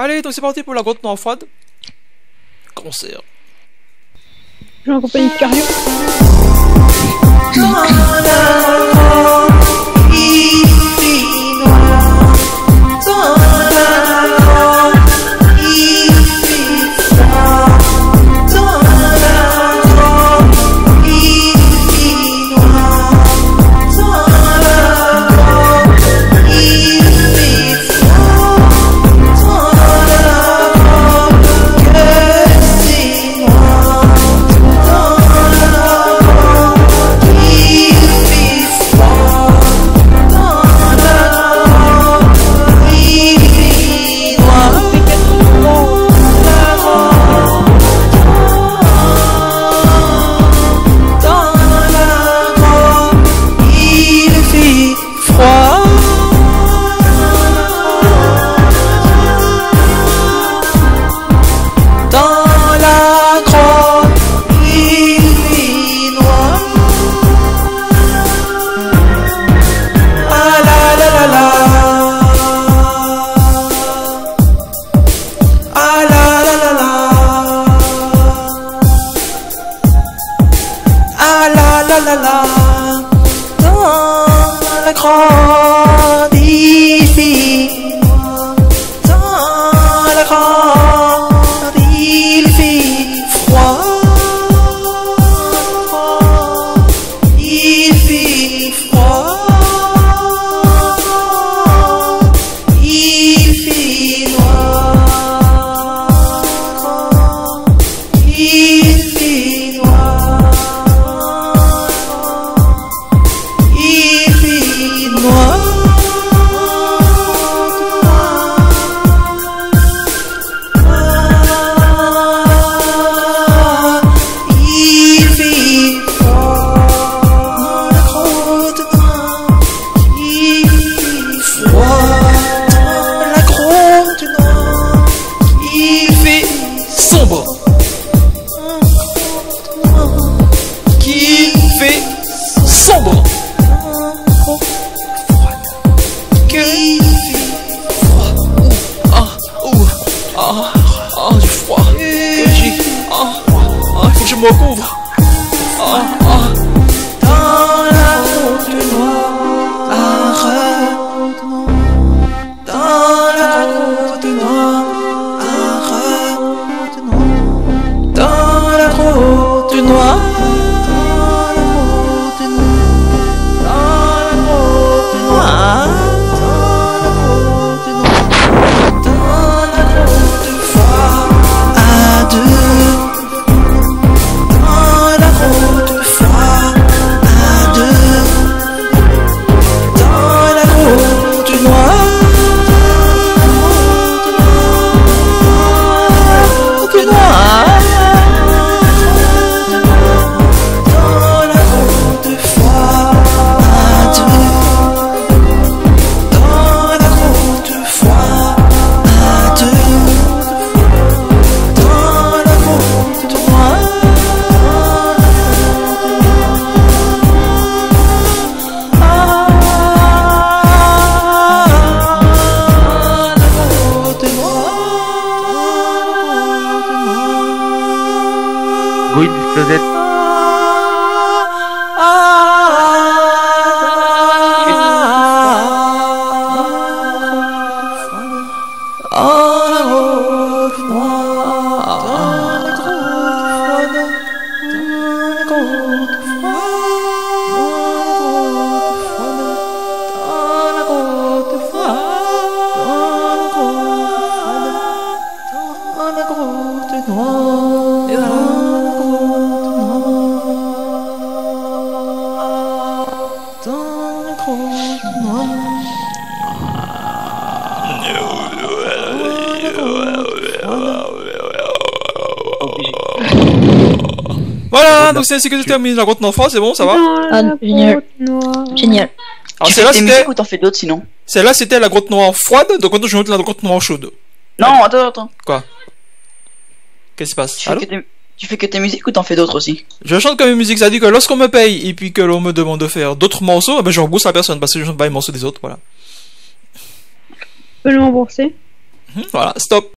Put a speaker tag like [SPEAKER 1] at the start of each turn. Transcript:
[SPEAKER 1] Allez, donc c'est parti pour la grotte noire froide. Concert.
[SPEAKER 2] Je en compagnie de Cario.
[SPEAKER 3] La la. La la Dans la grotte
[SPEAKER 1] ah, ah, du froid. Que j'ai. Ah, ah, il faut que je
[SPEAKER 4] টু Z
[SPEAKER 1] Voilà, donc c'est ainsi que je termine la grotte noire froide, c'est bon, ça va
[SPEAKER 5] Ah, génial. Génial.
[SPEAKER 1] Alors
[SPEAKER 6] tu
[SPEAKER 1] celle-là c'était,
[SPEAKER 6] musiques ou t'en fais d'autres sinon
[SPEAKER 1] celle-là c'était la grotte noire froide, donc maintenant je vais mettre la grotte noire chaude.
[SPEAKER 6] Non, attends, attends.
[SPEAKER 1] Qu'est-ce qui se passe? Allô?
[SPEAKER 6] Tu fais que tes musiques ou t'en fais d'autres aussi?
[SPEAKER 1] Je chante comme une musique, ça dit que lorsqu'on me paye et puis que l'on me demande de faire d'autres morceaux, eh ben je rembourse la personne parce que je chante pas les morceaux des autres, voilà.
[SPEAKER 2] Tu peux le rembourser
[SPEAKER 1] Voilà, stop.